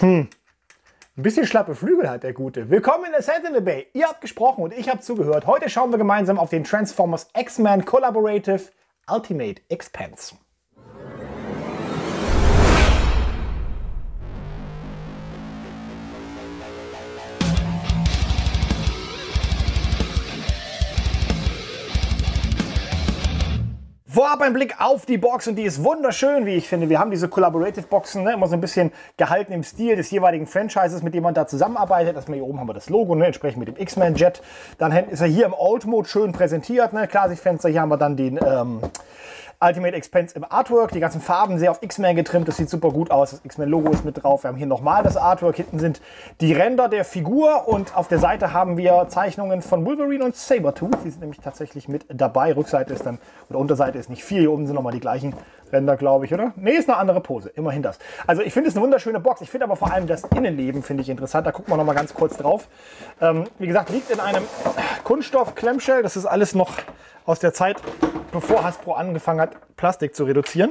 Hm. Ein bisschen schlappe Flügel hat der Gute. Willkommen in der Sentinel Bay. Ihr habt gesprochen und ich habe zugehört. Heute schauen wir gemeinsam auf den Transformers X-Men Collaborative Ultimate Expense. Vorab ein Blick auf die Box und die ist wunderschön, wie ich finde. Wir haben diese Collaborative Boxen, ne, immer so ein bisschen gehalten im Stil des jeweiligen Franchises, mit dem man da zusammenarbeitet. Erstmal hier oben haben wir das Logo, ne, entsprechend mit dem X-Men Jet. Dann ist er hier im Old Mode schön präsentiert, ne, Klarsichtfenster. Hier haben wir dann den ähm, Ultimate Expense im Artwork. Die ganzen Farben sehr auf X-Men getrimmt. Das sieht super gut aus. Das X-Men-Logo ist mit drauf. Wir haben hier nochmal das Artwork. Hinten sind die Ränder der Figur und auf der Seite haben wir Zeichnungen von Wolverine und Sabertooth. Die sind nämlich tatsächlich mit dabei. Rückseite ist dann, oder Unterseite ist nicht viel. Hier oben sind nochmal die gleichen Ränder, glaube ich, oder? Ne, ist eine andere Pose. Immerhin das. Also ich finde es eine wunderschöne Box. Ich finde aber vor allem das Innenleben finde ich interessant. Da gucken wir nochmal ganz kurz drauf. Ähm, wie gesagt, liegt in einem Kunststoff-Klemmshell. Das ist alles noch aus der Zeit, bevor Hasbro angefangen hat, Plastik zu reduzieren.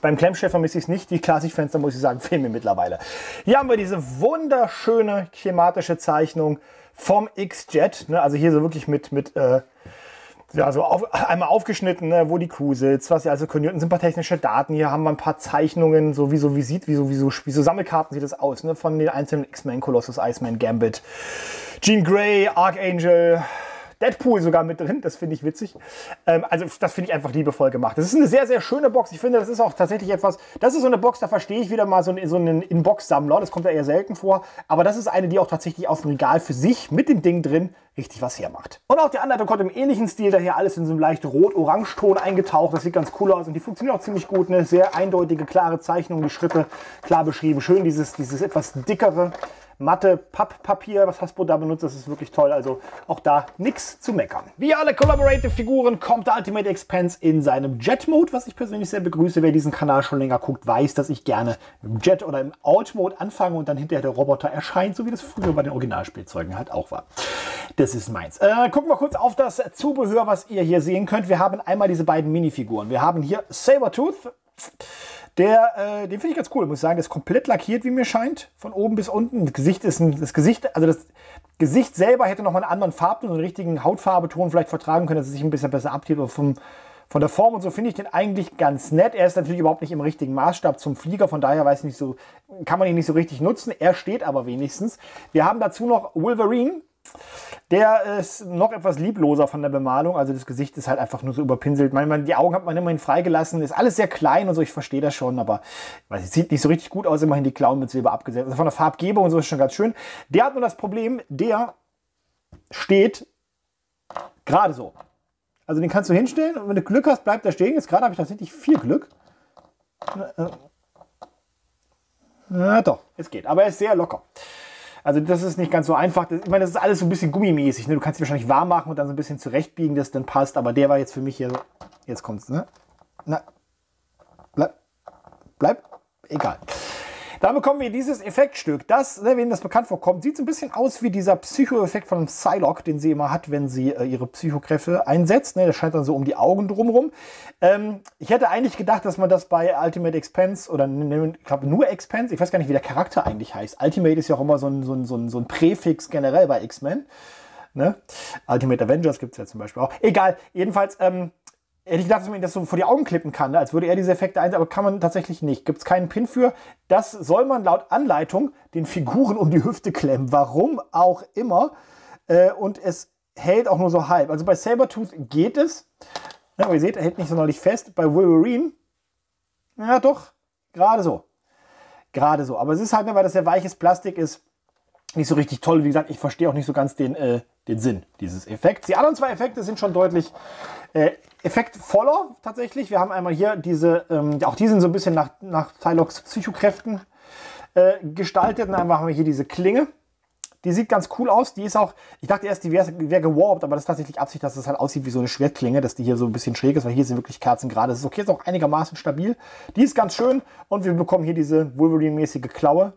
Beim Klemmshell vermisse ich es nicht. Die Klarsichtfenster, muss ich sagen, fehlen mir mittlerweile. Hier haben wir diese wunderschöne schematische Zeichnung vom X-Jet. Ne? Also hier so wirklich mit, mit äh, ja, so auf, einmal aufgeschnitten, ne, wo die Crew sitzt, was sie also können. Hier sind ein paar technische Daten. Hier haben wir ein paar Zeichnungen, so wie so Visit, wie so, wie so, wie so Sammelkarten sieht das aus, ne, von den einzelnen X-Men, Colossus, Iceman, Gambit, Jean Grey, Archangel, Deadpool sogar mit drin. Das finde ich witzig. Ähm, also das finde ich einfach liebevoll gemacht. Das ist eine sehr, sehr schöne Box. Ich finde, das ist auch tatsächlich etwas, das ist so eine Box, da verstehe ich wieder mal so einen, so einen In-Box-Sammler. Das kommt ja eher selten vor. Aber das ist eine, die auch tatsächlich aus dem Regal für sich mit dem Ding drin richtig was hermacht. Und auch die Anleitung kommt im ähnlichen Stil daher, alles in so einem leicht rot-orange-Ton eingetaucht. Das sieht ganz cool aus und die funktioniert auch ziemlich gut. Eine sehr eindeutige, klare Zeichnung, die Schritte klar beschrieben. Schön dieses, dieses etwas dickere matte Papppapier, was Hasbro da benutzt, das ist wirklich toll. Also auch da nichts zu meckern. Wie alle Collaborative-Figuren kommt der Ultimate Expense in seinem Jet-Mode, was ich persönlich sehr begrüße. Wer diesen Kanal schon länger guckt, weiß, dass ich gerne im Jet oder im Alt-Mode anfange und dann hinterher der Roboter erscheint, so wie das früher bei den Originalspielzeugen halt auch war. Das ist meins. Äh, gucken wir kurz auf das Zubehör, was ihr hier sehen könnt. Wir haben einmal diese beiden Minifiguren. Wir haben hier Sabertooth. Der, äh, den finde ich ganz cool, muss ich sagen. Der ist komplett lackiert, wie mir scheint, von oben bis unten. Das Gesicht ist ein, das Gesicht, also das Gesicht selber hätte noch mal einen anderen Farbton, einen richtigen Hautfarbeton vielleicht vertragen können, dass es sich ein bisschen besser abhebt. Aber vom, von der Form und so finde ich den eigentlich ganz nett. Er ist natürlich überhaupt nicht im richtigen Maßstab zum Flieger, von daher weiß ich nicht so, kann man ihn nicht so richtig nutzen. Er steht aber wenigstens. Wir haben dazu noch Wolverine, der ist noch etwas liebloser von der Bemalung. Also das Gesicht ist halt einfach nur so überpinselt. Manchmal, die Augen hat man immerhin freigelassen. Ist alles sehr klein und so. Ich verstehe das schon, aber weiß, sieht nicht so richtig gut aus. Immerhin die Klauen mit Silber abgesetzt. Also von der Farbgebung und so ist schon ganz schön. Der hat nur das Problem, der steht gerade so. Also den kannst du hinstellen und wenn du Glück hast, bleibt er stehen. Jetzt gerade habe ich tatsächlich viel Glück. Ja, doch, es geht. Aber er ist sehr locker. Also das ist nicht ganz so einfach. Ich meine, das ist alles so ein bisschen gummimäßig. Ne? Du kannst dich wahrscheinlich warm machen und dann so ein bisschen zurechtbiegen, dass dann passt. Aber der war jetzt für mich hier so. Jetzt kommt's, ne? Na. Bleib. Bleib. Egal. Da bekommen wir dieses Effektstück. Das, ne, wenn das bekannt vorkommt, sieht so ein bisschen aus wie dieser Psycho-Effekt von Psylocke, den sie immer hat, wenn sie äh, ihre Psychokräfte einsetzt. Ne, das scheint dann so um die Augen drumherum. Ähm, ich hätte eigentlich gedacht, dass man das bei Ultimate Expense oder ich glaube nur Expense, ich weiß gar nicht, wie der Charakter eigentlich heißt. Ultimate ist ja auch immer so ein, so ein, so ein, so ein Präfix generell bei X-Men. Ne? Ultimate Avengers gibt es ja zum Beispiel auch. Egal, jedenfalls, ähm, Hätte ich gedacht, dass man das so vor die Augen klippen kann, ne? als würde er diese Effekte einsetzen, aber kann man tatsächlich nicht. Gibt es keinen Pin für. Das soll man laut Anleitung den Figuren um die Hüfte klemmen. Warum auch immer. Äh, und es hält auch nur so halb. Also bei Sabertooth geht es. Ja, aber ihr seht, er hält nicht sonderlich fest. Bei Wolverine, ja doch, gerade so. Gerade so. Aber es ist halt, ne, weil das ja weiches Plastik ist, nicht so richtig toll. Wie gesagt, ich verstehe auch nicht so ganz den, äh, den Sinn dieses Effekts. Die anderen zwei Effekte sind schon deutlich äh, effektvoller tatsächlich. Wir haben einmal hier diese, ähm, auch die sind so ein bisschen nach, nach Psylocks Psychokräften äh, gestaltet. Und dann haben wir hier diese Klinge. Die sieht ganz cool aus. Die ist auch, ich dachte erst, die wäre wär gewarpt, aber das ist tatsächlich Absicht, dass es das halt aussieht wie so eine Schwertklinge, dass die hier so ein bisschen schräg ist, weil hier sind wirklich Kerzen gerade. Das ist okay, ist auch einigermaßen stabil. Die ist ganz schön und wir bekommen hier diese Wolverine-mäßige Klaue.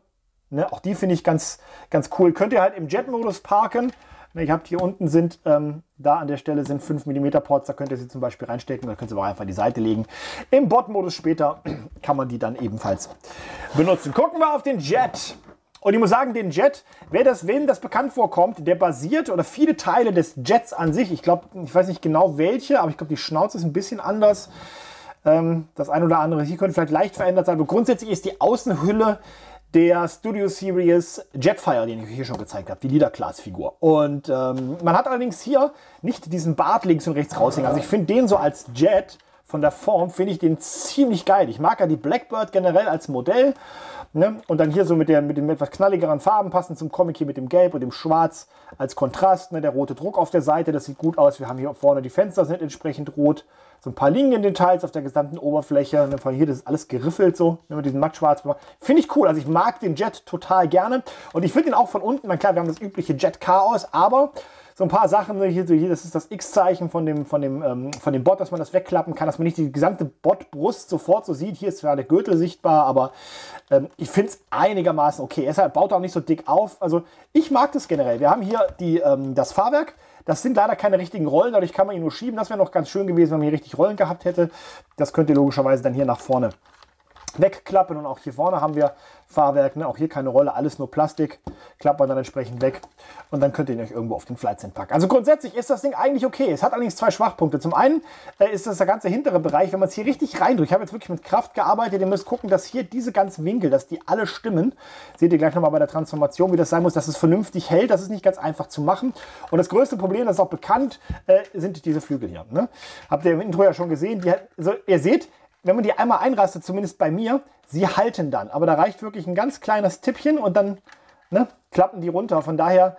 Ne, auch die finde ich ganz, ganz cool. Könnt ihr halt im Jet-Modus parken Ne, ihr habt hier unten sind, ähm, da an der Stelle sind 5 mm Ports, da könnt ihr sie zum Beispiel reinstecken, da könnt ihr aber einfach an die Seite legen. Im Bot-Modus später kann man die dann ebenfalls benutzen. Gucken wir auf den Jet. Und ich muss sagen, den Jet, wer das, wem das bekannt vorkommt, der basiert oder viele Teile des Jets an sich, ich glaube, ich weiß nicht genau welche, aber ich glaube, die Schnauze ist ein bisschen anders. Ähm, das ein oder andere hier könnte vielleicht leicht verändert sein, aber grundsätzlich ist die Außenhülle der Studio Series Jetfire, den ich hier schon gezeigt habe, die Leader Class Figur. Und ähm, man hat allerdings hier nicht diesen Bart links und rechts raushängen. Also ich finde den so als Jet von der Form, finde ich den ziemlich geil. Ich mag ja die Blackbird generell als Modell. Ne? Und dann hier so mit, der, mit den etwas knalligeren Farben passend zum Comic hier mit dem Gelb und dem Schwarz als Kontrast. Ne? Der rote Druck auf der Seite, das sieht gut aus. Wir haben hier vorne die Fenster sind entsprechend rot. So ein paar Liniendetails auf der gesamten Oberfläche. Ne? Von hier, das ist alles geriffelt so, ne? mit diesem mattschwarz. Finde ich cool. Also ich mag den Jet total gerne. Und ich finde ihn auch von unten, na klar, wir haben das übliche Jet-Chaos, aber so ein paar Sachen. Hier, so hier das ist das X-Zeichen von dem, von, dem, ähm, von dem Bot, dass man das wegklappen kann, dass man nicht die gesamte Bot-Brust sofort so sieht. Hier ist zwar der Gürtel sichtbar, aber ähm, ich finde es einigermaßen okay. Er baut auch nicht so dick auf. Also ich mag das generell. Wir haben hier die, ähm, das Fahrwerk. Das sind leider keine richtigen Rollen, dadurch kann man ihn nur schieben. Das wäre noch ganz schön gewesen, wenn man hier richtig Rollen gehabt hätte. Das könnt ihr logischerweise dann hier nach vorne wegklappen und auch hier vorne haben wir Fahrwerk, ne? auch hier keine Rolle, alles nur Plastik, klappt man dann entsprechend weg und dann könnt ihr ihn euch irgendwo auf den Flight Stand packen. Also grundsätzlich ist das Ding eigentlich okay. Es hat allerdings zwei Schwachpunkte. Zum einen äh, ist das der ganze hintere Bereich, wenn man es hier richtig reindrückt. Ich habe jetzt wirklich mit Kraft gearbeitet. Ihr müsst gucken, dass hier diese ganzen Winkel, dass die alle stimmen. Seht ihr gleich nochmal bei der Transformation, wie das sein muss, dass es vernünftig hält. Das ist nicht ganz einfach zu machen. Und das größte Problem, das ist auch bekannt, äh, sind diese Flügel hier. Ne? Habt ihr im Intro ja schon gesehen. Die, also ihr seht, wenn man die einmal einrastet, zumindest bei mir, sie halten dann. Aber da reicht wirklich ein ganz kleines Tippchen und dann ne, klappen die runter. Von daher,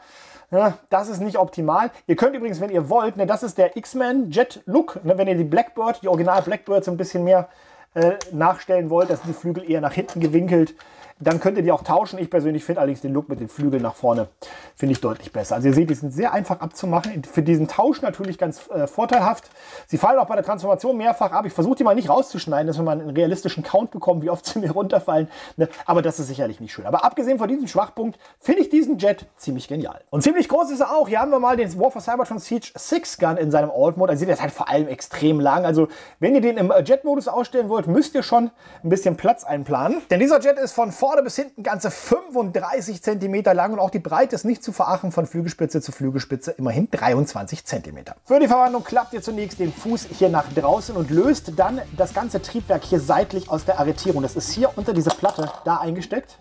ja, das ist nicht optimal. Ihr könnt übrigens, wenn ihr wollt, ne, das ist der X-Men Jet Look. Ne, wenn ihr die Blackbird, die Original Blackbird so ein bisschen mehr äh, nachstellen wollt, das sind die Flügel eher nach hinten gewinkelt. Dann könnt ihr die auch tauschen. Ich persönlich finde allerdings den Look mit den Flügeln nach vorne finde ich deutlich besser. Also ihr seht, die sind sehr einfach abzumachen. Für diesen Tausch natürlich ganz äh, vorteilhaft. Sie fallen auch bei der Transformation mehrfach ab. Ich versuche die mal nicht rauszuschneiden, dass wir mal einen realistischen Count bekommen, wie oft sie mir runterfallen. Ne? Aber das ist sicherlich nicht schön. Aber abgesehen von diesem Schwachpunkt finde ich diesen Jet ziemlich genial. Und ziemlich groß ist er auch. Hier haben wir mal den War for Cybertron Siege 6 Gun in seinem Alt-Mode. Also seht ihr, das halt vor allem extrem lang. Also wenn ihr den im Jet-Modus ausstellen wollt, müsst ihr schon ein bisschen Platz einplanen. Denn dieser Jet ist von vorne bis hinten ganze 35 cm lang und auch die Breite ist nicht zu verachten von Flügelspitze zu Flügelspitze, immerhin 23 cm. Für die Verwandlung klappt ihr zunächst den Fuß hier nach draußen und löst dann das ganze Triebwerk hier seitlich aus der Arretierung. Das ist hier unter dieser Platte da eingesteckt.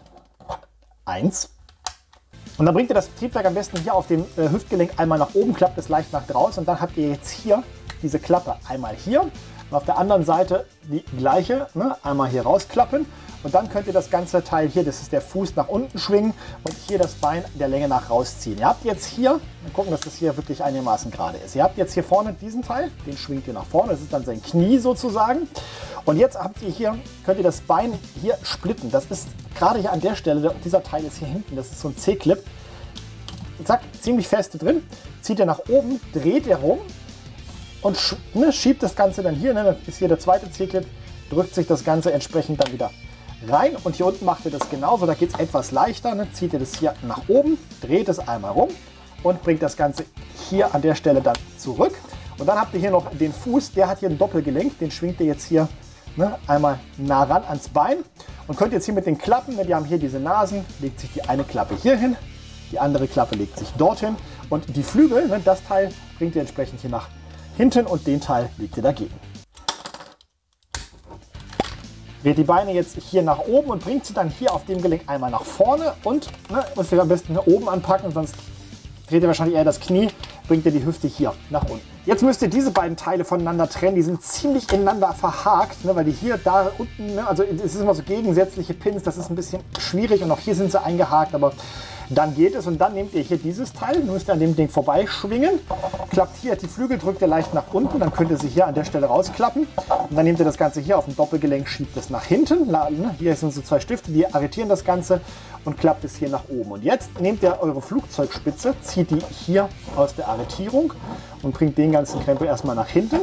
Eins. Und dann bringt ihr das Triebwerk am besten hier auf dem äh, Hüftgelenk einmal nach oben, klappt es leicht nach draußen und dann habt ihr jetzt hier diese Klappe einmal hier und auf der anderen Seite die gleiche, ne? einmal hier rausklappen und dann könnt ihr das ganze Teil hier, das ist der Fuß, nach unten schwingen und hier das Bein der Länge nach rausziehen. Ihr habt jetzt hier, wir gucken, dass das hier wirklich einigermaßen gerade ist. Ihr habt jetzt hier vorne diesen Teil, den schwingt ihr nach vorne, das ist dann sein Knie sozusagen. Und jetzt habt ihr hier, könnt ihr das Bein hier splitten. Das ist gerade hier an der Stelle, dieser Teil ist hier hinten, das ist so ein C-Clip. Zack, ziemlich fest drin. Zieht ihr nach oben, dreht ihr rum und ne, schiebt das Ganze dann hier, ne, dann ist hier der zweite C-Clip, drückt sich das Ganze entsprechend dann wieder rein und hier unten macht ihr das genauso. Da geht es etwas leichter. Ne? Zieht ihr das hier nach oben, dreht es einmal rum und bringt das Ganze hier an der Stelle dann zurück. Und dann habt ihr hier noch den Fuß, der hat hier ein Doppelgelenk, den schwingt ihr jetzt hier ne, einmal nah ran ans Bein und könnt jetzt hier mit den Klappen, ne, die haben hier diese Nasen, legt sich die eine Klappe hier hin, die andere Klappe legt sich dorthin und die Flügel, ne, das Teil bringt ihr entsprechend hier nach hinten und den Teil legt ihr dagegen. Dreht die Beine jetzt hier nach oben und bringt sie dann hier auf dem Gelenk einmal nach vorne und ne, müsst ihr am besten hier oben anpacken, sonst dreht ihr wahrscheinlich eher das Knie, bringt ihr die Hüfte hier nach unten. Jetzt müsst ihr diese beiden Teile voneinander trennen. Die sind ziemlich ineinander verhakt, ne, weil die hier, da unten, ne, also es ist immer so gegensätzliche Pins, das ist ein bisschen schwierig und auch hier sind sie eingehakt, aber dann geht es und dann nehmt ihr hier dieses Teil, müsst ihr an dem Ding vorbeischwingen, klappt hier die Flügel, drückt ihr leicht nach unten, dann könnt ihr sie hier an der Stelle rausklappen und dann nehmt ihr das Ganze hier auf dem Doppelgelenk, schiebt es nach hinten. Ne, hier sind so zwei Stifte, die arretieren das Ganze und klappt es hier nach oben. Und jetzt nehmt ihr eure Flugzeugspitze, zieht die hier aus der Arretierung und bringt den ganzen Krempel erstmal nach hinten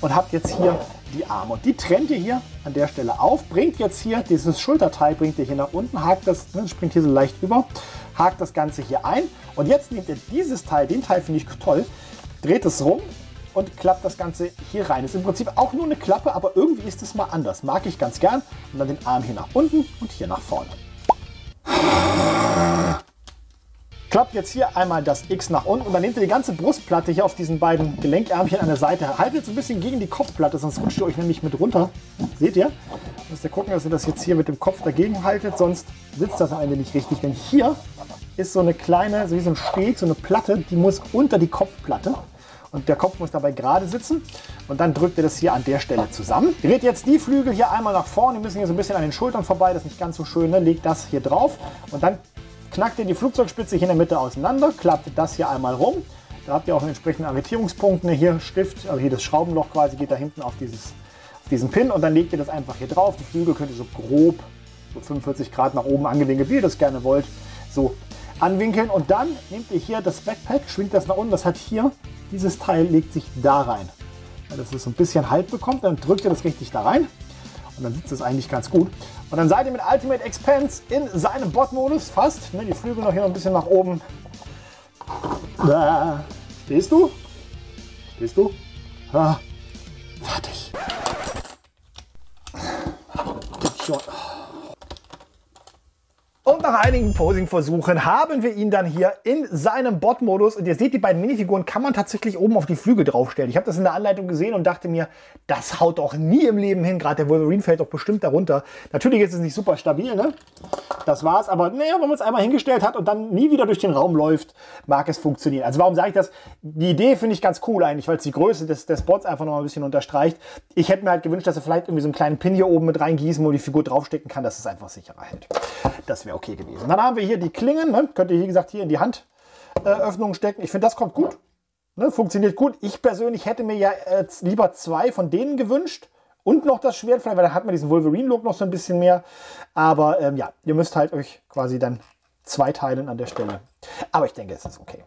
und habt jetzt hier die Arme. Und die trennt ihr hier an der Stelle auf, bringt jetzt hier dieses Schulterteil, bringt ihr hier nach unten, hakt das, ne, springt hier so leicht über hakt das Ganze hier ein und jetzt nehmt ihr dieses Teil, den Teil finde ich toll, dreht es rum und klappt das Ganze hier rein. Ist im Prinzip auch nur eine Klappe, aber irgendwie ist es mal anders. Mag ich ganz gern. Und dann den Arm hier nach unten und hier nach vorne. Klappt jetzt hier einmal das X nach unten und dann nehmt ihr die ganze Brustplatte hier auf diesen beiden Gelenkärmchen an der Seite. Haltet so ein bisschen gegen die Kopfplatte, sonst rutscht ihr euch nämlich mit runter. Seht ihr? Müsst ihr gucken, dass ihr das jetzt hier mit dem Kopf dagegen haltet, sonst sitzt das am Ende nicht richtig. Denn hier ist so eine kleine, so wie so ein Steg, so eine Platte, die muss unter die Kopfplatte und der Kopf muss dabei gerade sitzen. Und dann drückt ihr das hier an der Stelle zusammen. Dreht jetzt die Flügel hier einmal nach vorne, die müssen hier so ein bisschen an den Schultern vorbei, das ist nicht ganz so schön. Ne? Legt das hier drauf und dann knackt ihr die Flugzeugspitze hier in der Mitte auseinander, klappt das hier einmal rum. Da habt ihr auch einen entsprechenden Arretierungspunkt. Ne? Hier Stift, also hier das Schraubenloch quasi geht da hinten auf, dieses, auf diesen Pin und dann legt ihr das einfach hier drauf. Die Flügel könnt ihr so grob, so 45 Grad nach oben angelehnt, wie ihr das gerne wollt, so anwinkeln. Und dann nehmt ihr hier das Backpack, schwingt das nach unten. Das hat hier, dieses Teil legt sich da rein. Dass es so ein bisschen Halt bekommt, dann drückt ihr das richtig da rein. Und dann sitzt es eigentlich ganz gut. Und dann seid ihr mit Ultimate Expense in seinem Bot-Modus fast. Ne, die Flügel noch hier noch ein bisschen nach oben. Da. Stehst du? Stehst du? Ah, fertig. Jetzt schon. Nach einigen Posing-Versuchen haben wir ihn dann hier in seinem Bot-Modus. Und ihr seht, die beiden Minifiguren kann man tatsächlich oben auf die Flügel draufstellen. Ich habe das in der Anleitung gesehen und dachte mir, das haut doch nie im Leben hin. Gerade der Wolverine fällt doch bestimmt darunter. Natürlich ist es nicht super stabil, ne? Das war's. Aber naja, wenn man es einmal hingestellt hat und dann nie wieder durch den Raum läuft, mag es funktionieren. Also warum sage ich das? Die Idee finde ich ganz cool eigentlich, weil es die Größe des, des Bots einfach noch ein bisschen unterstreicht. Ich hätte mir halt gewünscht, dass er vielleicht irgendwie so einen kleinen Pin hier oben mit reingießen, wo die Figur draufstecken kann, dass es einfach sicherer hält. Das wäre okay gewesen. Dann haben wir hier die Klingen, ne? könnt ihr wie gesagt hier in die Handöffnung äh, stecken. Ich finde, das kommt gut. Ne? Funktioniert gut. Ich persönlich hätte mir ja äh, lieber zwei von denen gewünscht. Und noch das Schwert, weil da hat man diesen Wolverine-Look noch so ein bisschen mehr. Aber ähm, ja, ihr müsst halt euch quasi dann zwei teilen an der Stelle. Aber ich denke, es ist okay.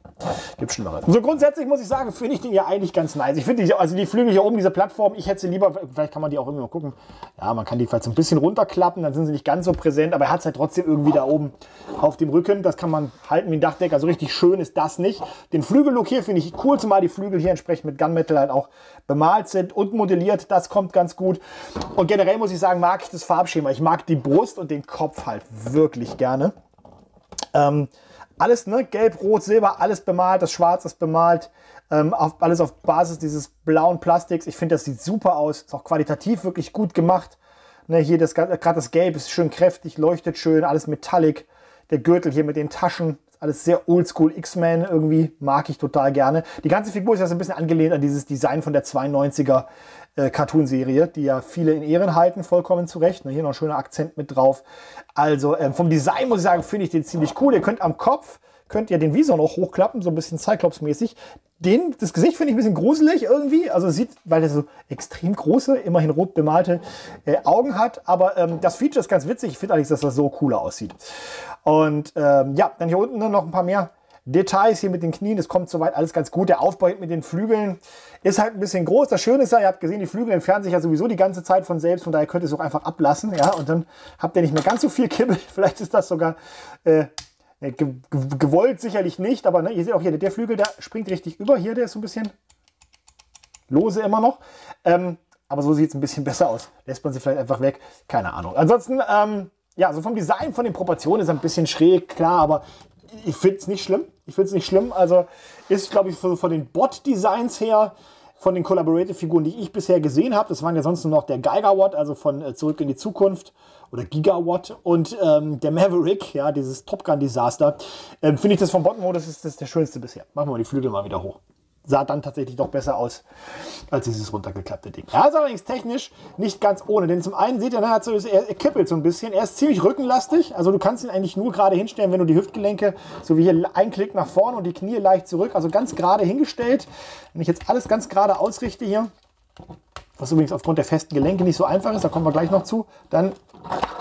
Gibt Schlimmeres. So grundsätzlich muss ich sagen, finde ich den ja eigentlich ganz nice. Ich finde, die, also die Flügel hier oben, diese Plattform, ich hätte sie lieber, vielleicht kann man die auch irgendwie mal gucken. Ja, man kann die vielleicht so ein bisschen runterklappen, dann sind sie nicht ganz so präsent, aber er hat es halt trotzdem irgendwie da oben auf dem Rücken. Das kann man halten wie ein Dachdecker. So richtig schön ist das nicht. Den Flügellook hier finde ich cool, zumal die Flügel hier entsprechend mit Gunmetal halt auch bemalt sind und modelliert. Das kommt ganz gut. Und generell muss ich sagen, mag ich das Farbschema. Ich mag die Brust und den Kopf halt wirklich gerne. Ähm, alles, ne? Gelb, Rot, Silber, alles bemalt. Das Schwarz ist bemalt. Ähm, auf, alles auf Basis dieses blauen Plastiks. Ich finde, das sieht super aus. Ist auch qualitativ wirklich gut gemacht. Ne, hier das gerade das Gelb ist schön kräftig, leuchtet schön, alles metallic. Der Gürtel hier mit den Taschen, alles sehr oldschool X-Men irgendwie, mag ich total gerne. Die ganze Figur ist ja so ein bisschen angelehnt an dieses Design von der 92er äh, Cartoon-Serie, die ja viele in Ehren halten, vollkommen zurecht. Ne, hier noch ein schöner Akzent mit drauf. Also ähm, vom Design muss ich sagen, finde ich den ziemlich cool. Ihr könnt am Kopf, könnt ihr den Visor noch hochklappen, so ein bisschen Cyclops-mäßig. Den, das Gesicht finde ich ein bisschen gruselig irgendwie. Also sieht, weil er so extrem große, immerhin rot bemalte äh, Augen hat. Aber ähm, das Feature ist ganz witzig. Ich finde allerdings, dass das so cooler aussieht. Und ähm, ja, dann hier unten noch ein paar mehr Details hier mit den Knien, das kommt soweit alles ganz gut. Der Aufbau mit den Flügeln ist halt ein bisschen groß. Das Schöne ist ja, ihr habt gesehen, die Flügel entfernen sich ja sowieso die ganze Zeit von selbst, von daher könnt ihr es auch einfach ablassen, ja, und dann habt ihr nicht mehr ganz so viel Kibbel. Vielleicht ist das sogar äh, gewollt, sicherlich nicht, aber ne, ihr seht auch hier, der Flügel, der springt richtig über. Hier, der ist so ein bisschen lose immer noch. Ähm, aber so sieht es ein bisschen besser aus. Lässt man sie vielleicht einfach weg. Keine Ahnung. Ansonsten, ähm, ja, so vom Design, von den Proportionen ist ein bisschen schräg, klar, aber ich finde es nicht schlimm. Ich finde es nicht schlimm. Also ist, glaube ich, von, von den Bot-Designs her, von den Collaborative-Figuren, die ich bisher gesehen habe, das waren ja sonst nur noch der Gigawatt, also von äh, Zurück in die Zukunft oder Gigawatt und ähm, der Maverick, ja, dieses Top Gun-Desaster, ähm, finde ich das vom Bot-Modus ist das der schönste bisher. Machen wir mal die Flügel mal wieder hoch sah dann tatsächlich doch besser aus als dieses runtergeklappte Ding. Er ist allerdings technisch nicht ganz ohne, denn zum einen seht ihr, er, hat so, er kippelt so ein bisschen. Er ist ziemlich rückenlastig, also du kannst ihn eigentlich nur gerade hinstellen, wenn du die Hüftgelenke so wie hier einklickt nach vorne und die Knie leicht zurück, also ganz gerade hingestellt. Wenn ich jetzt alles ganz gerade ausrichte hier, was übrigens aufgrund der festen Gelenke nicht so einfach ist, da kommen wir gleich noch zu, dann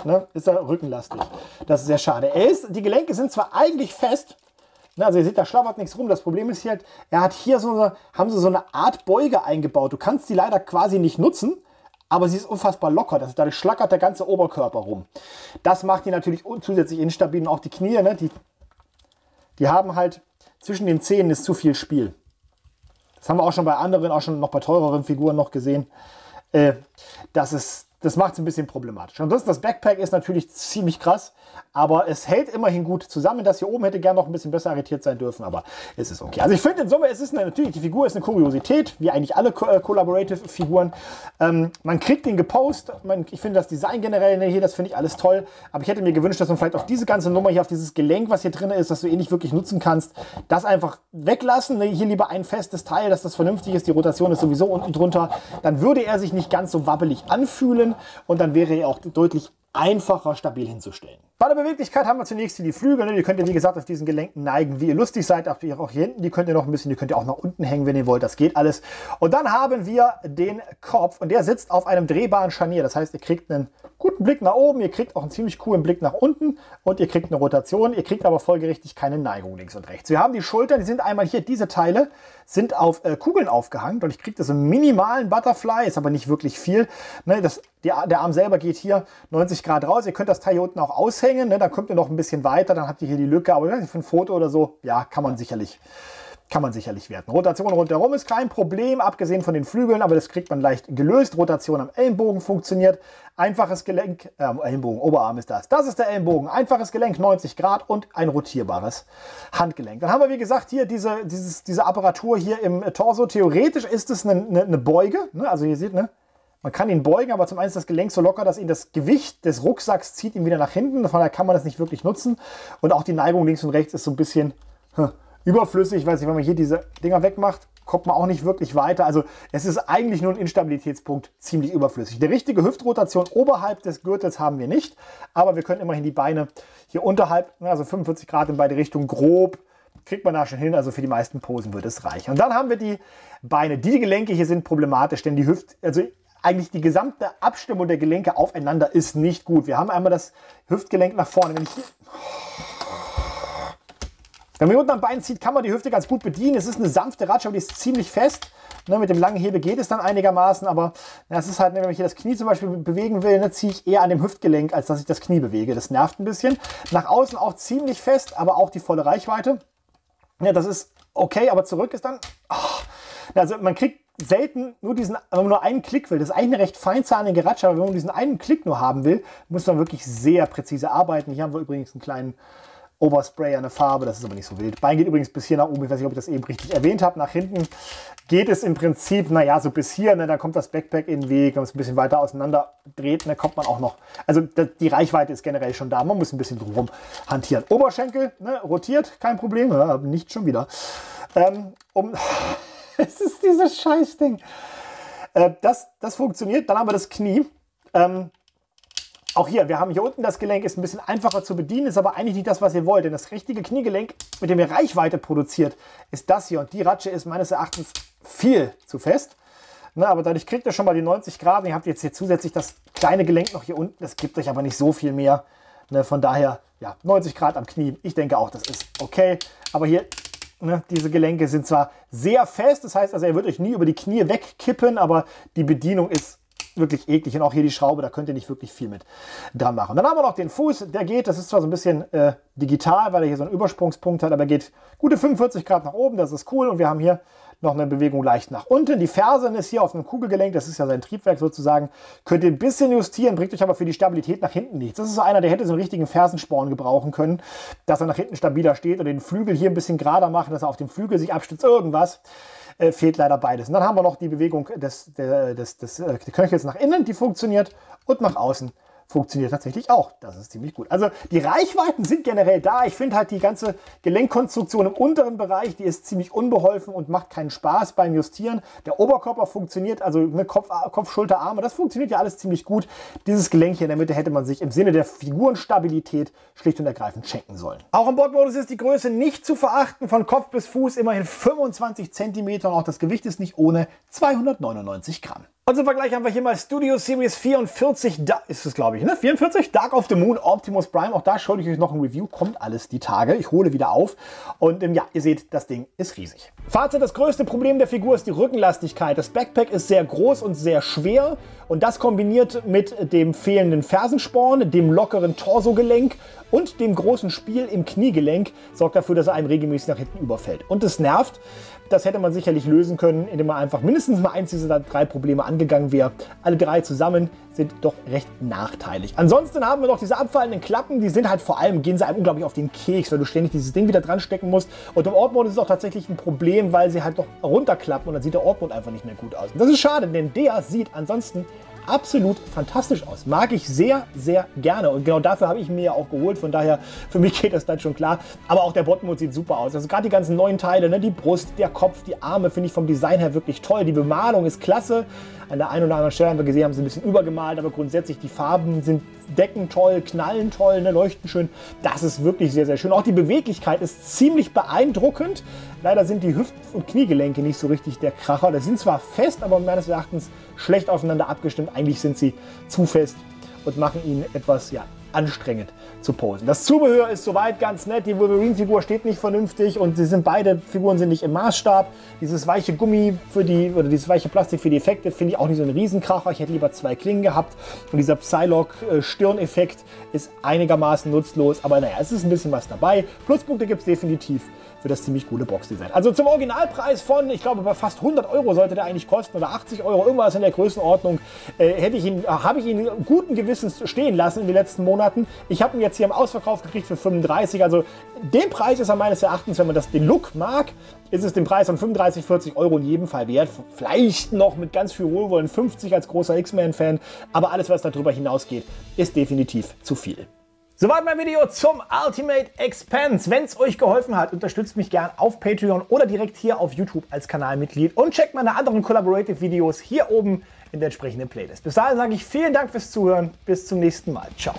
ne, ist er rückenlastig. Das ist sehr schade. Er ist, die Gelenke sind zwar eigentlich fest, also ihr seht, da schlabbert nichts rum. Das Problem ist hier, halt, er hat hier so eine, haben sie so eine Art Beuge eingebaut. Du kannst sie leider quasi nicht nutzen, aber sie ist unfassbar locker. Das, dadurch schlackert der ganze Oberkörper rum. Das macht die natürlich zusätzlich instabil und auch die Knie, ne, die die haben halt zwischen den Zähnen ist zu viel Spiel. Das haben wir auch schon bei anderen, auch schon noch bei teureren Figuren noch gesehen. Äh, das ist, das macht es ein bisschen problematisch. Und das, Backpack ist natürlich ziemlich krass, aber es hält immerhin gut zusammen. Das hier oben hätte gerne noch ein bisschen besser arretiert sein dürfen, aber es ist okay. Also ich finde in Summe, es ist eine, natürlich, die Figur ist eine Kuriosität, wie eigentlich alle äh, Collaborative-Figuren. Ähm, man kriegt den gepostet. Man, ich finde das Design generell ne, hier, das finde ich alles toll. Aber ich hätte mir gewünscht, dass man vielleicht auf diese ganze Nummer hier, auf dieses Gelenk, was hier drin ist, das du eh nicht wirklich nutzen kannst, das einfach weglassen. Ne? Hier lieber ein festes Teil, dass das vernünftig ist. Die Rotation ist sowieso unten drunter. Dann würde er sich nicht ganz so wabbelig anfühlen und dann wäre er auch deutlich einfacher stabil hinzustellen. Bei der Beweglichkeit haben wir zunächst hier die Flügel. Die könnt ihr, wie gesagt, auf diesen Gelenken neigen, wie ihr lustig seid. Auch hier hinten, die könnt ihr noch ein bisschen, die könnt ihr auch nach unten hängen, wenn ihr wollt. Das geht alles. Und dann haben wir den Kopf und der sitzt auf einem drehbaren Scharnier. Das heißt, ihr kriegt einen guten Blick nach oben, ihr kriegt auch einen ziemlich coolen Blick nach unten und ihr kriegt eine Rotation. Ihr kriegt aber folgerichtig keine Neigung links und rechts. Wir haben die Schultern, die sind einmal hier, diese Teile sind auf äh, Kugeln aufgehangen und ich kriege das im minimalen Butterfly, ist aber nicht wirklich viel. Ne, das, die, der Arm selber geht hier 90 Grad raus. Ihr könnt das Teil hier unten auch aushängen, ne, dann kommt ihr noch ein bisschen weiter, dann habt ihr hier die Lücke, aber für ein Foto oder so, ja, kann man sicherlich kann man sicherlich werten. Rotation rundherum ist kein Problem, abgesehen von den Flügeln, aber das kriegt man leicht gelöst. Rotation am Ellenbogen funktioniert. Einfaches Gelenk, äh, Ellenbogen, Oberarm ist das. Das ist der Ellenbogen. Einfaches Gelenk, 90 Grad und ein rotierbares Handgelenk. Dann haben wir, wie gesagt, hier diese, dieses, diese Apparatur hier im Torso. Theoretisch ist es eine, eine, eine Beuge. Ne? Also ihr seht, ne? Man kann ihn beugen, aber zum einen ist das Gelenk so locker, dass ihn das Gewicht des Rucksacks zieht ihn wieder nach hinten. Von daher kann man das nicht wirklich nutzen. Und auch die Neigung links und rechts ist so ein bisschen... Hm, überflüssig. Ich weiß nicht, wenn man hier diese Dinger wegmacht, kommt man auch nicht wirklich weiter. Also es ist eigentlich nur ein Instabilitätspunkt, ziemlich überflüssig. Die richtige Hüftrotation oberhalb des Gürtels haben wir nicht, aber wir können immerhin die Beine hier unterhalb, also 45 Grad in beide Richtungen, grob kriegt man da schon hin. Also für die meisten Posen wird es reichen. Und dann haben wir die Beine. Die Gelenke hier sind problematisch, denn die Hüft, also eigentlich die gesamte Abstimmung der Gelenke aufeinander ist nicht gut. Wir haben einmal das Hüftgelenk nach vorne. Wenn ich wenn man unten am Bein zieht, kann man die Hüfte ganz gut bedienen. Es ist eine sanfte Ratsche, aber die ist ziemlich fest. Ne, mit dem langen Hebel geht es dann einigermaßen, aber es ist halt, ne, wenn ich hier das Knie zum Beispiel bewegen will, ne, ziehe ich eher an dem Hüftgelenk, als dass ich das Knie bewege. Das nervt ein bisschen. Nach außen auch ziemlich fest, aber auch die volle Reichweite. Ja, das ist okay, aber zurück ist dann... Oh, also man kriegt selten nur diesen, wenn man nur einen Klick will. Das ist eigentlich eine recht feinzahnige Ratsche, aber wenn man diesen einen Klick nur haben will, muss man wirklich sehr präzise arbeiten. Hier haben wir übrigens einen kleinen Overspray eine Farbe, das ist aber nicht so wild. Bein geht übrigens bis hier nach oben, ich weiß nicht, ob ich das eben richtig erwähnt habe. Nach hinten geht es im Prinzip, naja, so bis hier, ne, dann kommt das Backpack in den Weg, wenn man es ein bisschen weiter auseinander dreht, ne, kommt man auch noch, also die Reichweite ist generell schon da, man muss ein bisschen drumherum hantieren. Oberschenkel, ne, rotiert, kein Problem, ja, nicht schon wieder. Ähm, um, es ist dieses Scheißding. Äh, das, das funktioniert, dann haben wir das Knie. Ähm, auch hier, wir haben hier unten das Gelenk, ist ein bisschen einfacher zu bedienen, ist aber eigentlich nicht das, was ihr wollt. Denn das richtige Kniegelenk, mit dem ihr Reichweite produziert, ist das hier. Und die Ratsche ist meines Erachtens viel zu fest. Na, aber dadurch kriegt ihr schon mal die 90 Grad. Und ihr habt jetzt hier zusätzlich das kleine Gelenk noch hier unten. Das gibt euch aber nicht so viel mehr. Ne, von daher, ja, 90 Grad am Knie. Ich denke auch, das ist okay. Aber hier, ne, diese Gelenke sind zwar sehr fest. Das heißt also, er wird euch nie über die Knie wegkippen. Aber die Bedienung ist wirklich eklig. Und auch hier die Schraube, da könnt ihr nicht wirklich viel mit dran machen. Dann haben wir noch den Fuß, der geht, das ist zwar so ein bisschen äh, digital, weil er hier so einen Übersprungspunkt hat, aber er geht gute 45 Grad nach oben, das ist cool. Und wir haben hier noch eine Bewegung leicht nach unten. Die Ferse ist hier auf einem Kugelgelenk, das ist ja sein Triebwerk sozusagen. Könnt ihr ein bisschen justieren, bringt euch aber für die Stabilität nach hinten nichts. Das ist so einer, der hätte so einen richtigen Fersensporn gebrauchen können, dass er nach hinten stabiler steht und den Flügel hier ein bisschen gerader machen, dass er auf dem Flügel sich abstützt, irgendwas äh, fehlt leider beides. Und dann haben wir noch die Bewegung des, des, des, des äh, Knöchels nach innen, die funktioniert, und nach außen funktioniert tatsächlich auch. Das ist ziemlich gut. Also die Reichweiten sind generell da. Ich finde halt die ganze Gelenkkonstruktion im unteren Bereich, die ist ziemlich unbeholfen und macht keinen Spaß beim Justieren. Der Oberkörper funktioniert, also ne, Kopf, Kopf, Schulter, Arme, das funktioniert ja alles ziemlich gut. Dieses Gelenk hier in der Mitte hätte man sich im Sinne der Figurenstabilität schlicht und ergreifend schenken sollen. Auch im Bordmodus ist die Größe nicht zu verachten. Von Kopf bis Fuß immerhin 25 cm. Auch das Gewicht ist nicht ohne 299 Gramm. Und zum Vergleich haben wir hier mal Studio Series 44, da ist es glaube ich, ne? 44, Dark of the Moon, Optimus Prime. Auch da schulde ich euch noch ein Review, kommt alles die Tage. Ich hole wieder auf. Und ähm, ja, ihr seht, das Ding ist riesig. Fazit, das größte Problem der Figur ist die Rückenlastigkeit. Das Backpack ist sehr groß und sehr schwer. Und das kombiniert mit dem fehlenden Fersensporn, dem lockeren Torsogelenk und dem großen Spiel im Kniegelenk sorgt dafür, dass er einem regelmäßig nach hinten überfällt. Und das nervt. Das hätte man sicherlich lösen können, indem man einfach mindestens mal eins dieser drei Probleme angegangen wäre. Alle drei zusammen sind doch recht nachteilig. Ansonsten haben wir noch diese abfallenden Klappen, die sind halt vor allem, gehen sie einem unglaublich auf den Keks, weil du ständig dieses Ding wieder dran stecken musst. Und im Ortmode ist es auch tatsächlich ein Problem, weil sie halt doch runterklappen und dann sieht der Ortmode einfach nicht mehr gut aus. Und das ist schade, denn der sieht ansonsten absolut fantastisch aus. Mag ich sehr, sehr gerne. Und genau dafür habe ich mir ja auch geholt. Von daher, für mich geht das dann schon klar. Aber auch der Bottenmod sieht super aus. Also gerade die ganzen neuen Teile, ne? die Brust, der Kopf, die Arme, finde ich vom Design her wirklich toll. Die Bemalung ist klasse. An der einen oder anderen Stelle haben wir gesehen, haben sie ein bisschen übergemalt, aber grundsätzlich die Farben sind decken toll, knallen toll, ne, leuchten schön. Das ist wirklich sehr, sehr schön. Auch die Beweglichkeit ist ziemlich beeindruckend. Leider sind die Hüft- und Kniegelenke nicht so richtig der Kracher. Das sind zwar fest, aber meines Erachtens schlecht aufeinander abgestimmt. Eigentlich sind sie zu fest und machen ihn etwas ja, anstrengend zu posen. Das Zubehör ist soweit ganz nett. Die Wolverine-Figur steht nicht vernünftig und sie sind beide Figuren sind nicht im Maßstab. Dieses weiche Gummi für die oder dieses weiche Plastik für die Effekte finde ich auch nicht so ein Riesenkracher. Ich hätte lieber zwei Klingen gehabt. Und dieser Psylocke-Stirneffekt ist einigermaßen nutzlos. Aber naja, es ist ein bisschen was dabei. Pluspunkte gibt es definitiv für das ziemlich coole Boxdesign. Also zum Originalpreis von, ich glaube, bei fast 100 Euro sollte der eigentlich kosten oder 80 Euro, irgendwas in der Größenordnung, äh, hätte ich ihn, habe ich ihn guten Gewissens stehen lassen in den letzten Monaten. Ich habe ihn jetzt hier im Ausverkauf gekriegt für 35. Also den Preis ist er meines Erachtens, wenn man das den Look mag, ist es den Preis von 35, 40 Euro in jedem Fall wert. Vielleicht noch mit ganz viel Wohlwollen 50 als großer X-Men-Fan, aber alles, was darüber hinausgeht, ist definitiv zu viel. Soweit mein Video zum Ultimate Expense. Wenn es euch geholfen hat, unterstützt mich gern auf Patreon oder direkt hier auf YouTube als Kanalmitglied und checkt meine anderen Collaborative Videos hier oben in der entsprechenden Playlist. Bis dahin sage ich vielen Dank fürs Zuhören. Bis zum nächsten Mal. Ciao.